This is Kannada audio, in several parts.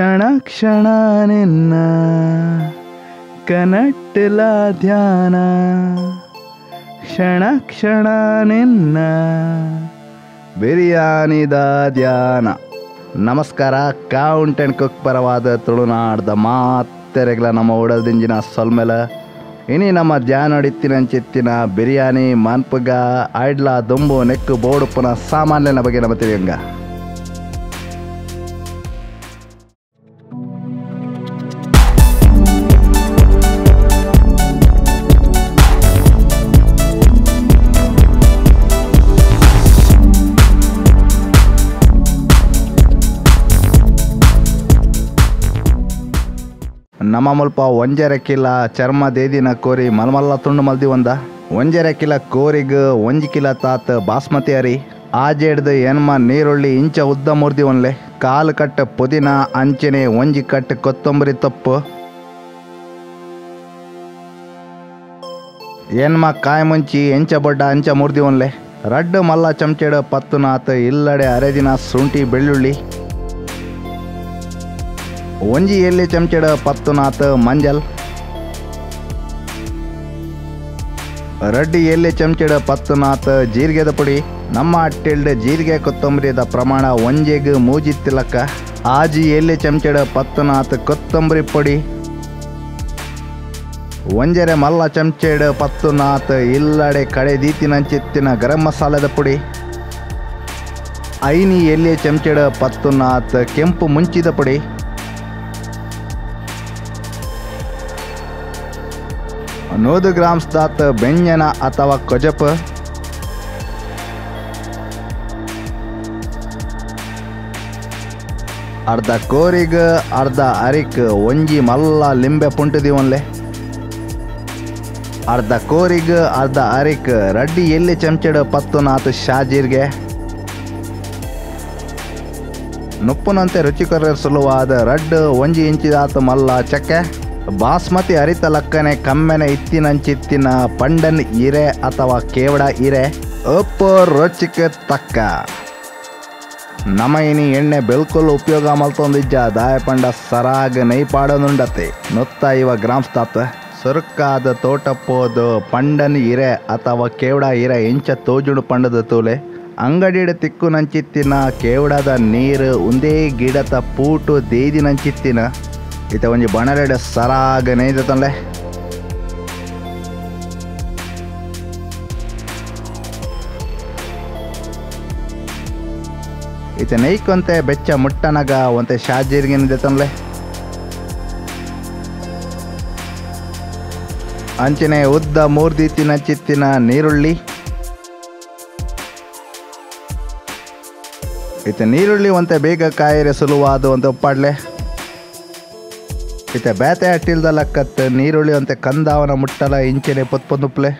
ಕ್ಷಣ ಕ್ಷಣ ನಿನ್ನ ಕನಟ್ಟಿಲ ಧ್ಯಾನ. ಕ್ಷಣ ಕ್ಷಣ ನಿನ್ನ ಬಿರಿಯಾನಿದ ಧ್ಯಾನ. ನಮಸ್ಕಾರ ಕೌಂಟ್ ಆ್ಯಂಡ್ ಕುಕ್ ಪರವಾದ ತುಳುನಾಡ್ದ ಮಾತೆರೆಗ್ಲ ನಮ್ಮ ಓಡಲ್ದಿಂಜಿನ ಸೊಲ್ಮೆಲ. ಇನಿ ನಮ್ಮ ಧ್ಯಾನ ಹೊಡಿತ್ತಿನಂಚಿತ್ತಿನ ಬಿರಿಯಾನಿ, ಮಾನ್ಪುಗ, ಐಡ್ಲಾ, ದುಂಬು, ನೆಕ್ಕು, ಬೋಡುಪ್ಪನ ಸಾಮಾನ್ಯನ ಬಗ್ಗೆ ನಮ್ಮ ತಿಳಿಯಂಗ. ನಮ್ಮ ಮುಲ್ಪ ಒಂಜೆರೆಕ್ಕಿಲ್ಲ ಚರ್ಮ ದೇದಿನ ಕೋರಿ ಮಲ್ಮಲ್ಲ ತುಂಡು ಮಲ್ದಿ ಒಂದ. ಒಂಜೆರೆಕ್ಕಿಲ್ಲ ಕೋರಿಗ್ ಒಂಜಿ ಕಿಲ ತಾತ್ ಬಾಸ್ಮತಿ ಅರಿ. ಆಜೆಡ್ದು ಎನ್ಮ ನೀರುಳ್ಳಿ ಇಂಚ ಉದ್ದ ಮುರ್ದಿ ಒನ್ಲೆ. ಕಾಲ್ ಕಟ್ಟ ಪುದಿನ ಅಂಚನೆ ಒಂಜಿ ಕಟ್ಟ ಕೊತ್ತಂಬರಿ ತಪ್ಪು. ಎನ್ಮ ಕಾಯಿ ಮುಂಚಿ ಎಂಚ ಬೊಡ್ಡ ಅಂಚ ಮುರ್ದಿ ಒನ್ಲೆ. ರಡ್ಡು ಮಲ್ಲ ಚಮಚೆಡ ಪತ್ತು ನಾತ್ ಇಲ್ಲಡೆ ಅರೆದಿನ ಶುಂಠಿ ಬೆಳ್ಳುಳ್ಳಿ. ಒಂಜಿ ಎಲ್ಲಿ ಚಮಚಡ ಪತ್ತು ನಾತ್ ಮಂಜಲ್? ರಡ್ಡಿ ಎಲ್ಲಿ ಚಮಚಡ ನಾತ್ ಜೀರಿಗೆದ ಪುಡಿ? ನಮ್ಮ ಅಟ್ಟಿಲ್ಡ್ ಜೀರಿಗೆ ಕೊತ್ತಂಬರಿದ ಪ್ರಮಾಣ ಒಂಜೆಗ್ ಮೂಜಿತ್ತಿಲಕ್ಕ. ಆಜಿ ಎಲ್ಲಿ ಚಮಚಡ ಪತ್ತು ನಾತ್ ಕೊತ್ತಂಬರಿ ಪುಡಿ? ಒಂಜರೆ ಮಲ್ಲ ಚಮಚಡ ಪತ್ತು ನಾತ್ ಇಲ್ಲಡೆ ಕಡೆ ದೀತಿನಂಚಿತ್ತಿನ ಗರಂ ಮಸಾಲದ ಪುಡಿ. ಐನಿ ಚಮಚಡ ಪತ್ತು ನಾತ್ ಕೆಂಪು ಮುಂಚಿದ ಪುಡಿ. ನೂರು ಗ್ರಾಮ್ಸ್ ದಾತ್ ಬೆಂಜನ ಅಥವಾ ಕೊಜಪ. ಅರ್ಧ ಕೋರಿಗ, ಅರ್ಧ ಅರಿಕ್, ಒಂಜಿ ಮಲ್ಲ ಲಿಂಬೆ ಪುಂಟದಿ ಒನ್ಲೆ. ಅರ್ಧ ಕೋರಿಗ, ಅರ್ಧ ಅರಿಕ್, ರಡ್ಡಿ ಎಲ್ಲಿ ಚಮಚಡ ಪತ್ತು ನಾತು ಶಾಜಿರ್ಗೆ. ನುಪ್ಪನಂತೆ ರುಚಿಕರ ಸುಲುವಾದ ರಡ್ ಒಂಜಿ ಇಂಚಿದಾತ ಮಲ್ಲ ಚಕ್ಕೆ. ಬಾಸ್ಮತಿ ಅರಿತ ಲಕ್ಕನೆ ಕಮ್ಮೆನೆ ಇತ್ತಿನಂಚಿತ್ತಿನ ಪಂಡನ್ ಇರೆ ಅಥವಾ ಕೇವಡ ಇರೆ? ಉಪ್ಪು ರುಚಿಗೆ ತಕ್ಕ. ನಮಯಿನಿ ಎಣ್ಣೆ ಬೆಲ್ಕುಲ್ ಉಪಯೋಗ ಮಲ್ತೊಂದಿಜ್ಜ ದಾಯ ಪಂಡ ಸರಾಗ ನೈಪಾಡನುಂಡತೆ ನೊತ್ತ ಇವ ಗ್ರಾಮ್ಸ್ ತಾತ ಸುರುಕಾದ ತೋಟಪ್ಪೋದು ಪಂಡನ್ ಇರೆ ಅಥವಾ ಕೇವಡ ಇರೆ ಇಂಚ ತೋಜುಡು ಪಂಡದ ತೂಲೆ. ಅಂಗಡಿಡ ತಿಕ್ಕು ನಂಚಿತ್ತಿನ ಕೇವಡದ ನೀರು, ಉಂದೇ ಗಿಡದ ಪೂಟು ದೇದಿ ನಂಚಿತ್ತಿನ. ಇತ ಒಂಜಿ ಬಣಲೆಡ್ ಸರಾಗ ನೇಯ್ದತಂದೆ ಇತ ನೈಕೊಂತೆ ಬೆಚ್ಚ ಮುಟ್ಟನಗ ಒಂತೆ ಶಾಜೀರ್ಗಿನಿದತಂಲೆ ಅಂಚನೆ ಉದ್ದ ಮೂರ್ದಿತ್ತಿನ ಚಿತ್ತಿನ ನೀರುಳ್ಳಿ. ಇತ ನೀರುಳ್ಳಿ ಒಂತೆ ಬೇಗ ಕಾಯಿರೆ ಸುಲುವಾದು ಒಂತೆ ಉಪ್ಪಾಡ್ಲೆ ಇತ ಬೇತೆ ಅಟ್ಟಿಲ್ದ ಲಕ್ಕತ್ ನೀರುಳ್ಳಿ ಕಂದ ಕಂದಾವನ ಮುಟ್ಟಲ, ಇಂಚನೆ ಪೊತ್ಪೊಂದುಪ್ಲೆ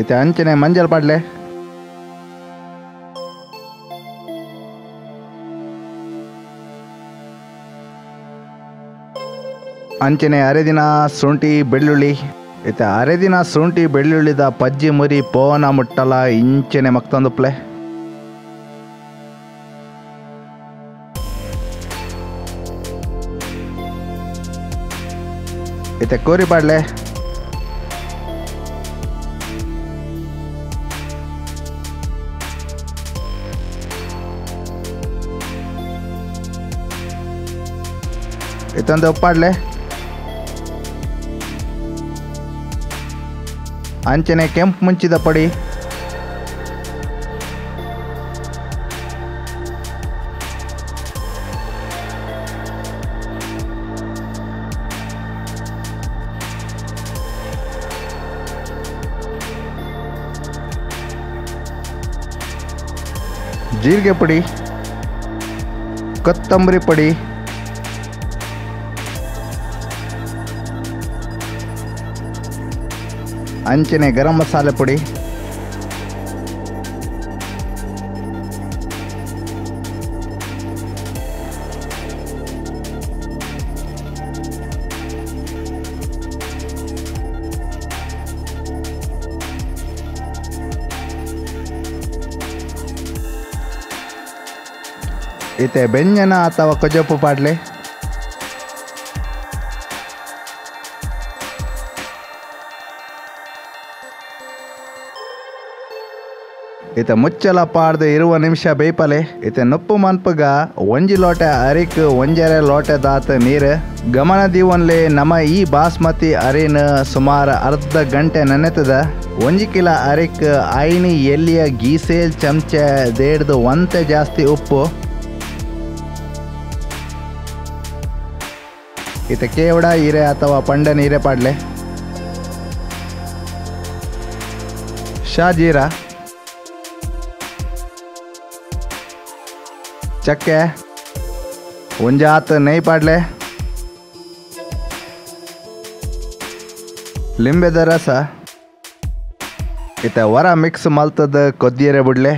ಇತ್ತೆ ಅಂಚನೆ ಮಂಜಲ್ ಪಾಡ್ಲೆ ಅಂಚನೆ ಅರೆದಿನ ಶುಂಠಿ ಬೆಳ್ಳುಳ್ಳಿ. ಇತ್ತೆ ಅರೆದಿನ ಶುಂಠಿ ಬೆಳ್ಳುಳ್ಳಿದ ಪಜ್ಜಿ ಮುರಿ ಪೋನ ಮುಟ್ಟಲ, ಇಂಚನೆ ಮಕ್ತೊಂದುಪ್ಲೆ ಇತ ಕೋರಿ ಪಾಡ್ಲೆ ಇತ್ತೊಂದು ಉಪ್ಪಾಡ್ಲೆ ಅಂಚನೆ ಕೆಂಪು ಮುಂಚಿದ ಪಡಿ ಜೀರಿಗೆ ಪುಡಿ ಕೊತ್ತಂಬರಿ ಪುಡಿ ಅಂಚನೆ ಗರಂ ಮಸಾಲೆ ಪುಡಿ. ಇತೆ ಬೆಂಜನ ಅಥವಾ ಕೊಜಪ್ಪು ಪಾಡ್ಲೆ? ಇತ ಮುಚ್ಚಲ ಪಾಡ್ದು ಇರುವ ನಿಮಿಷ ಬೇಪಲೆ. ಇತೆ ನೊಪ್ಪು ಮನ್ಪುಗ ಒಂಜಿ ಲೋಟೆ ಅರಿಕ್, ಒಂಜರೆ ಲೋಟೆ ದಾತ ನೀರು. ಗಮನ ದೀವನ್ಲೆ ನಮ ಈ ಬಾಸ್ಮತಿ ಅರಿನ ಸುಮಾರು ಅರ್ಧ ಗಂಟೆ ನೆನೆತದ. ಒಂಜಿ ಕಿಲ ಅರಿಕ್, ಐನಿ ಎಲ್ಲಿಯ ಗೀಸೇಲ್ ಚಮಚೆ ದೇಡ್ದು ಒಂತೆ ಜಾಸ್ತಿ ಉಪ್ಪು. ಇತ ಕೇವಡ ಹೀರೆ ಅಥವಾ ಪಂಡನ ಹೀರೆ ಪಾಡ್ಲೆ ಶಾಜೀರ ಚಕ್ಕೆ ಒಂಜಾತ್ ನೈ ಪಾಡ್ಲೆ ಲಿಂಬೆದ ರಸ ಇತ ವರ ಮಿಕ್ಸ್ ಮಲ್ತದ ಕೊದ್ದಿಯರೆ ಬಿಡ್ಲೆ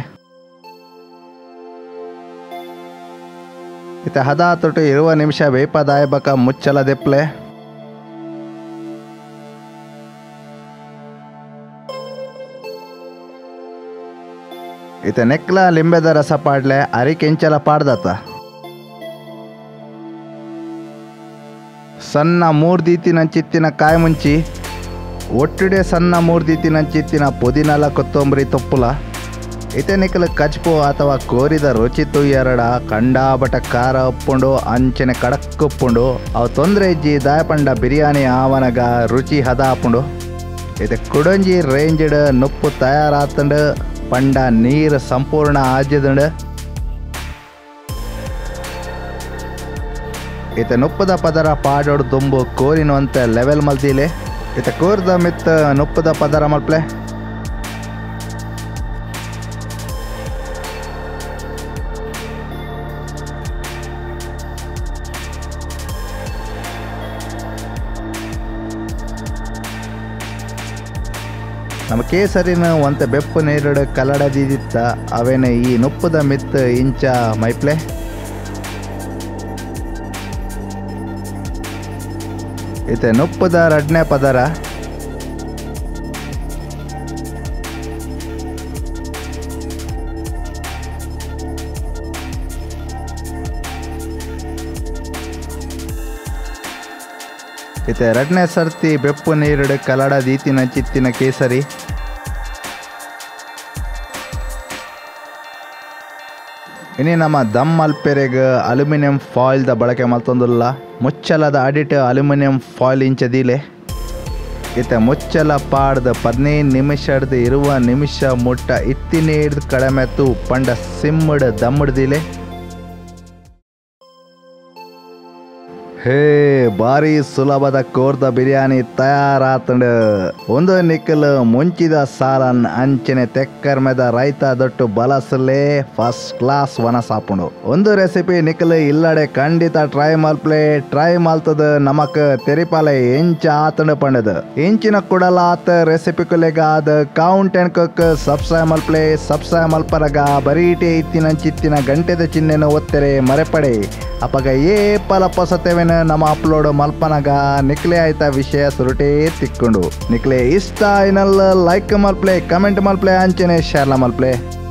ಇತ ಹದ ತೊಟ್ಟು ಇರುವ ನಿಮಿಷ ವೇಪದಾಯಬಕ ಮುಚ್ಚಲ ದೆಪ್ಲೆ ಇತ ನೆಕ್ಲ ಲಿಂಬೆದ ರಸ ಪಾಡ್ಲೆ ಅರಿ ಕೆಂಚಲ ಪಾಡ್ದತ್ತ. ಸಣ್ಣ ಮೂರ್ದೀತಿನ ಚಿತ್ತಿನ ಕಾಯಿ ಮುಂಚಿ, ಒಟ್ಟಿಡೆ ಸಣ್ಣ ಮೂರ್ದೀತಿನ ಚಿತ್ತಿನ ಪುದೀನಲ ಕೊತ್ತಂಬರಿ ತೊಪ್ಪುಲ. ಇತೆ ನಿಕಲ ಕಚ್ಪು ಅಥವಾ ಕೋರಿದ ರುಚಿ ಎರಡ, ಕಂಡಾಬಟ ಖಾರ ಉಪ್ಪುಂಡು, ಅಂಚನೆ ಕಡಕ್ ಉಪ್ಪುಂಡು. ಅವು ತೊಂದರೆ ಇಜ್ಜಿ ದಾಯಪಂಡ ಬಿರಿಯಾನಿ ಆವನಗ ರುಚಿ ಹದ ಆಪುಂಡು ಇದು ಕುಡಂಜಿ ರೇಂಜ್ಡ್ ನುಪ್ಪು ತಯಾರಾತಂಡ, ಪಂಡ ನೀರು ಸಂಪೂರ್ಣ ಆಜ್ಯದಂಡು ಇತ ನುಪ್ಪದ ಪದರ ಪಾಡೋಡು ದುಂಬು ಕೋರಿನಂತೆ ಲೆವೆಲ್ ಮಲ್ದಿಲೆ. ಇತ ಕೋರ್ದ ಮಿತ್ತ ನುಪ್ಪದ ಪದರ ಮಲ್ಪ್ಲೆ. ನಮ್ಮ ಕೇಸರಿನ ಒಂತ ಬೆಪ್ಪು ನೀರಡು ಕಲಡದಿದ್ದ ಅವೇನ ಈ ನುಪ್ಪದ ಮಿತ್ ಇಂಚ ಮೈಪ್ಲೆ. ಇತ್ತೆ ನುಪ್ಪದ ರಡ್ನೆ ಪದರ. ಇತೆ ಎರಡನೇ ಸರ್ತಿ ಬೆಪ್ಪು ನೀರಿಡು ಕಲಡ ದೀತಿನ ಚಿತ್ತಿನ ಕೇಸರಿ. ಇನಿ ನಮ್ಮ ದಮ್ ಅಲ್ಪೆರೆಗ್ ಅಲ್ಯೂಮಿನಿಯಂ ಫಾಯಿಲ್ದ ಬಳಕೆ ಮತ್ತೊಂದಿಲ್ಲ ಮುಚ್ಚಲದ ಅಡಿಟ್ ಅಲ್ಯೂಮಿನಿಯಂ ಫಾಯಿಲ್ ಇಂಚದಿಲೆ ಇತ್ತೆ, ಮುಚ್ಚಲ ಪಾಡ್ದ ಪದಿನೈದು ನಿಮಿಷಡ್ದು ಇರುವ ನಿಮಿಷ ಮುಟ್ಟ ಇತ್ತಿನ ಹಿಡ್ದು ಕಡಿಮೆ ತು ಪಂಡ ಸಿಮ್ಮಡ್ ದಮ್ಮಡ್ದಿಲೆ ಹೇ, ಭಾರಿ ಸುಲಭದ ಕೋರ್ದ ಬಿರಿಯಾನಿ ತಯಾರಾತಂಡ. ಒಂದು ನಿಕ್ಕಲು ಮುಂಚಿದ ಸಾಲನ್ ಅಂಚನೆ ತೆಕ್ಕರ್ಮೆದ ರೈತ ದೊಟ್ಟು ಬಲಸಲೇ ಫಸ್ಟ್ ಕ್ಲಾಸ್ ವನ ಸಾಪುಂಡು. ಒಂದು ರೆಸಿಪಿ ನಿಕ್ಕಲು ಇಲ್ಲಡೆ ಖಂಡಿತ ಟ್ರೈ ಮಲ್ಪ್ಲೆ ಟ್ರೈ ಮಲ್ತದ ನಮಕ್ ತೆರಿಪಾಲೆ ಇಂಚ ಆತಂಡ ಪಂಡದ. ಇಂಚಿನ ಕುಡಲಾತ ರೆಸಿಪಿ ಕುಲೆಗಾದ ಕೌಂಟ್ ಅಂಡ್ ಕುಕ್ ಸಬ್ಸ್ಕ್ರೈಬ್ ಮಲ್ಪ್ಲೆ ಸಬ್ಸ್ಕ್ರೈಬ್ ಮಲ್ಪರಗ ಬರೀಟೆ ಇತ್ತಿನ ಚಿತ್ತಿನ ಗಂಟೆದ ಚಿಹ್ನೆನ ಒತ್ತೆರೆ ಮರೆಪಡೆ. ಅಪಗ ಏ ಪಲ ಪೊಸತೆವೆನ ನಮ್ಮ ಅಪ್ಲೋಡ್ ಮಲ್ಪನಗ. ನಿಕ್ಲೆ ಆಯ್ತಾ ವಿಷಯ ಸುರುಟೇ ತಿಕ್ಕೊಂಡು. ನಿಕ್ಲೆ ಇಷ್ಟ ಏನಲ್ಲ ಲೈಕ್ ಮಲ್ಪ್ಲೆ ಕಮೆಂಟ್ ಮಲ್ಪ್ಲೆ, ಅಂಚನೆ ಶೇರ್ಲ ಮಲ್ಪ್ಲೆ.